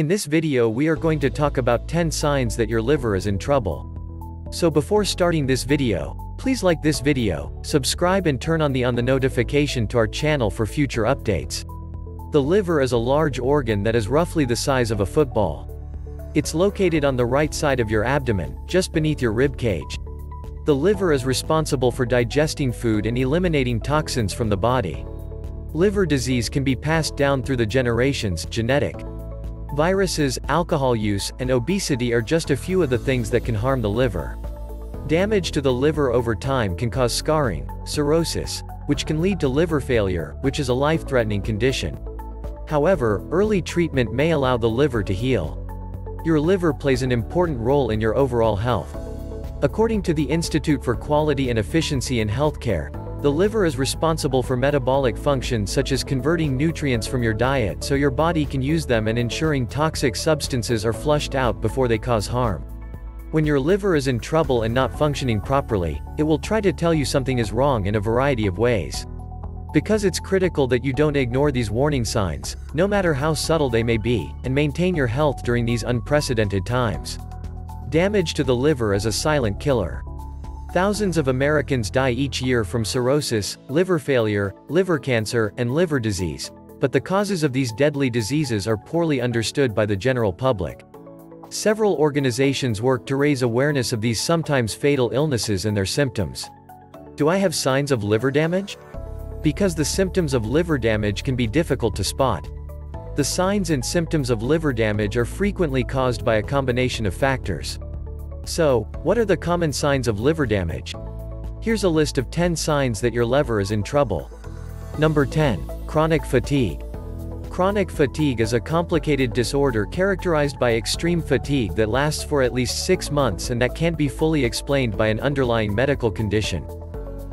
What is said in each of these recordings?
In this video we are going to talk about 10 signs that your liver is in trouble. So before starting this video, please like this video, subscribe and turn on the on the notification to our channel for future updates. The liver is a large organ that is roughly the size of a football. It's located on the right side of your abdomen, just beneath your rib cage. The liver is responsible for digesting food and eliminating toxins from the body. Liver disease can be passed down through the generations, genetic. Viruses, alcohol use, and obesity are just a few of the things that can harm the liver. Damage to the liver over time can cause scarring, cirrhosis, which can lead to liver failure, which is a life-threatening condition. However, early treatment may allow the liver to heal. Your liver plays an important role in your overall health. According to the Institute for Quality and Efficiency in Healthcare, the liver is responsible for metabolic functions such as converting nutrients from your diet so your body can use them and ensuring toxic substances are flushed out before they cause harm. When your liver is in trouble and not functioning properly, it will try to tell you something is wrong in a variety of ways. Because it's critical that you don't ignore these warning signs, no matter how subtle they may be, and maintain your health during these unprecedented times. Damage to the liver is a silent killer. Thousands of Americans die each year from cirrhosis, liver failure, liver cancer, and liver disease, but the causes of these deadly diseases are poorly understood by the general public. Several organizations work to raise awareness of these sometimes fatal illnesses and their symptoms. Do I have signs of liver damage? Because the symptoms of liver damage can be difficult to spot. The signs and symptoms of liver damage are frequently caused by a combination of factors. So, what are the common signs of liver damage? Here's a list of 10 signs that your liver is in trouble. Number 10. Chronic fatigue. Chronic fatigue is a complicated disorder characterized by extreme fatigue that lasts for at least six months and that can't be fully explained by an underlying medical condition.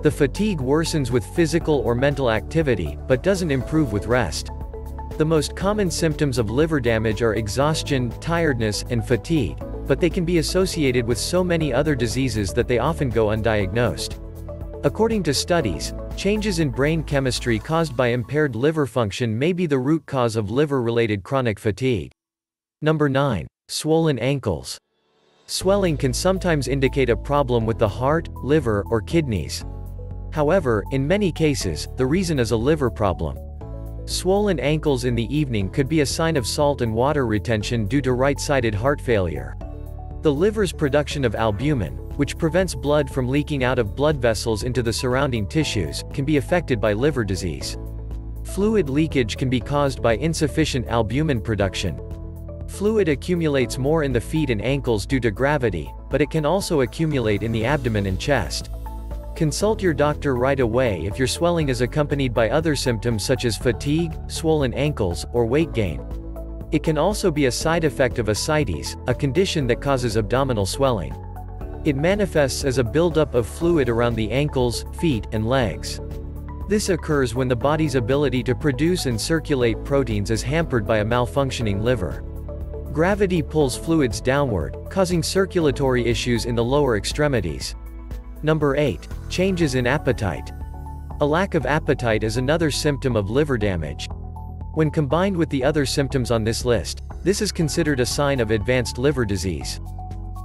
The fatigue worsens with physical or mental activity, but doesn't improve with rest. The most common symptoms of liver damage are exhaustion, tiredness, and fatigue, but they can be associated with so many other diseases that they often go undiagnosed. According to studies, changes in brain chemistry caused by impaired liver function may be the root cause of liver-related chronic fatigue. Number 9. Swollen ankles. Swelling can sometimes indicate a problem with the heart, liver, or kidneys. However, in many cases, the reason is a liver problem. Swollen ankles in the evening could be a sign of salt and water retention due to right-sided heart failure. The liver's production of albumin, which prevents blood from leaking out of blood vessels into the surrounding tissues, can be affected by liver disease. Fluid leakage can be caused by insufficient albumin production. Fluid accumulates more in the feet and ankles due to gravity, but it can also accumulate in the abdomen and chest. Consult your doctor right away if your swelling is accompanied by other symptoms such as fatigue, swollen ankles, or weight gain. It can also be a side effect of ascites, a condition that causes abdominal swelling. It manifests as a buildup of fluid around the ankles, feet, and legs. This occurs when the body's ability to produce and circulate proteins is hampered by a malfunctioning liver. Gravity pulls fluids downward, causing circulatory issues in the lower extremities. Number 8. Changes in appetite. A lack of appetite is another symptom of liver damage. When combined with the other symptoms on this list, this is considered a sign of advanced liver disease.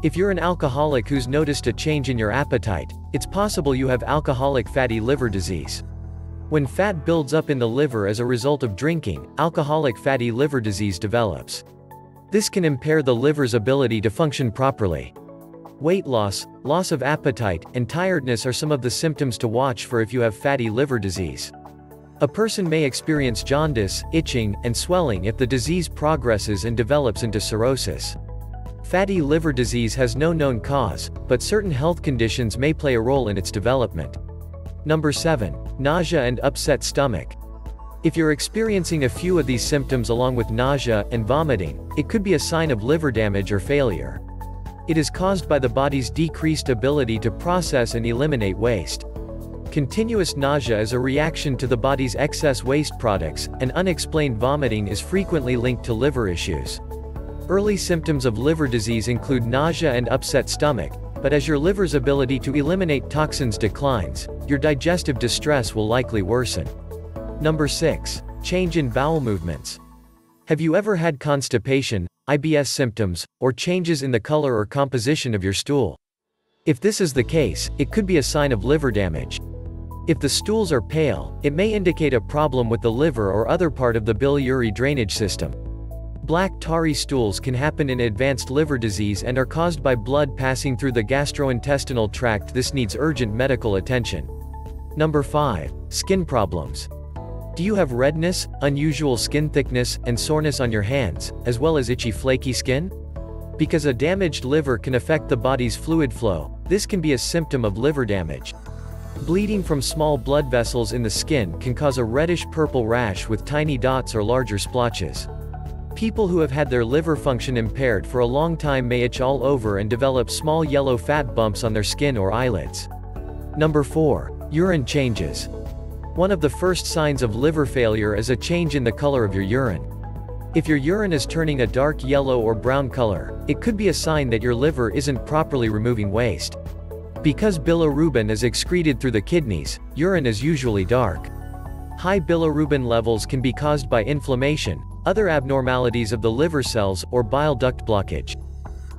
If you're an alcoholic who's noticed a change in your appetite, it's possible you have alcoholic fatty liver disease. When fat builds up in the liver as a result of drinking, alcoholic fatty liver disease develops. This can impair the liver's ability to function properly. Weight loss, loss of appetite, and tiredness are some of the symptoms to watch for if you have fatty liver disease. A person may experience jaundice, itching, and swelling if the disease progresses and develops into cirrhosis. Fatty liver disease has no known cause, but certain health conditions may play a role in its development. Number 7. Nausea and upset stomach. If you're experiencing a few of these symptoms along with nausea and vomiting, it could be a sign of liver damage or failure. It is caused by the body's decreased ability to process and eliminate waste. Continuous nausea is a reaction to the body's excess waste products, and unexplained vomiting is frequently linked to liver issues. Early symptoms of liver disease include nausea and upset stomach, but as your liver's ability to eliminate toxins declines, your digestive distress will likely worsen. Number 6. Change in bowel movements. Have you ever had constipation, IBS symptoms, or changes in the color or composition of your stool? If this is the case, it could be a sign of liver damage. If the stools are pale, it may indicate a problem with the liver or other part of the biliary drainage system. Black tarry stools can happen in advanced liver disease and are caused by blood passing through the gastrointestinal tract this needs urgent medical attention. Number 5. Skin problems. Do you have redness, unusual skin thickness, and soreness on your hands, as well as itchy flaky skin? Because a damaged liver can affect the body's fluid flow, this can be a symptom of liver damage. Bleeding from small blood vessels in the skin can cause a reddish-purple rash with tiny dots or larger splotches. People who have had their liver function impaired for a long time may itch all over and develop small yellow fat bumps on their skin or eyelids. Number 4. Urine changes. One of the first signs of liver failure is a change in the color of your urine. If your urine is turning a dark yellow or brown color, it could be a sign that your liver isn't properly removing waste. Because bilirubin is excreted through the kidneys, urine is usually dark. High bilirubin levels can be caused by inflammation, other abnormalities of the liver cells, or bile duct blockage.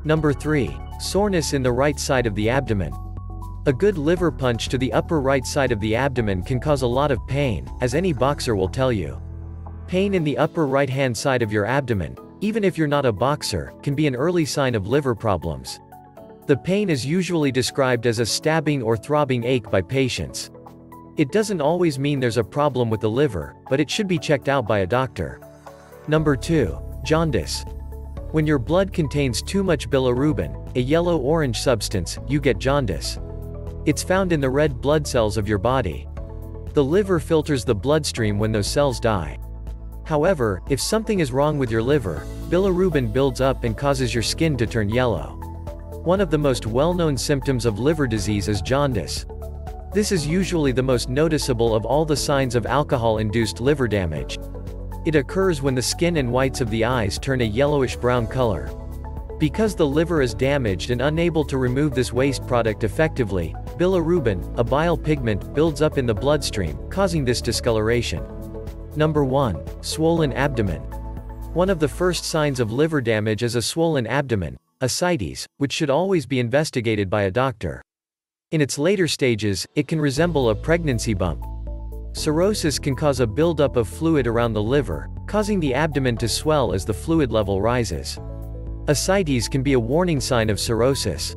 Number 3. Soreness in the right side of the abdomen. A good liver punch to the upper right side of the abdomen can cause a lot of pain, as any boxer will tell you. Pain in the upper right-hand side of your abdomen, even if you're not a boxer, can be an early sign of liver problems. The pain is usually described as a stabbing or throbbing ache by patients. It doesn't always mean there's a problem with the liver, but it should be checked out by a doctor. Number 2. Jaundice. When your blood contains too much bilirubin, a yellow-orange substance, you get jaundice. It's found in the red blood cells of your body. The liver filters the bloodstream when those cells die. However, if something is wrong with your liver, bilirubin builds up and causes your skin to turn yellow. One of the most well-known symptoms of liver disease is jaundice. This is usually the most noticeable of all the signs of alcohol-induced liver damage. It occurs when the skin and whites of the eyes turn a yellowish-brown color. Because the liver is damaged and unable to remove this waste product effectively, bilirubin, a bile pigment, builds up in the bloodstream, causing this discoloration. Number 1. Swollen abdomen. One of the first signs of liver damage is a swollen abdomen, ascites, which should always be investigated by a doctor. In its later stages, it can resemble a pregnancy bump. Cirrhosis can cause a buildup of fluid around the liver, causing the abdomen to swell as the fluid level rises. Ascites can be a warning sign of cirrhosis.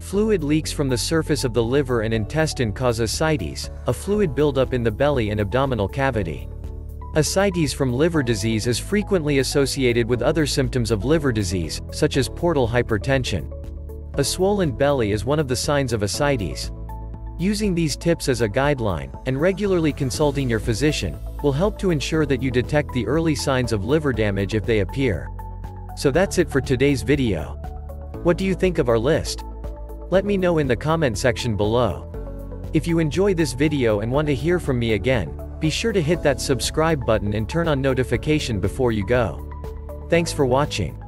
Fluid leaks from the surface of the liver and intestine cause ascites, a fluid buildup in the belly and abdominal cavity. Ascites from liver disease is frequently associated with other symptoms of liver disease, such as portal hypertension. A swollen belly is one of the signs of ascites. Using these tips as a guideline, and regularly consulting your physician, will help to ensure that you detect the early signs of liver damage if they appear. So that's it for today's video. What do you think of our list? Let me know in the comment section below. If you enjoy this video and want to hear from me again, be sure to hit that subscribe button and turn on notification before you go. Thanks for watching.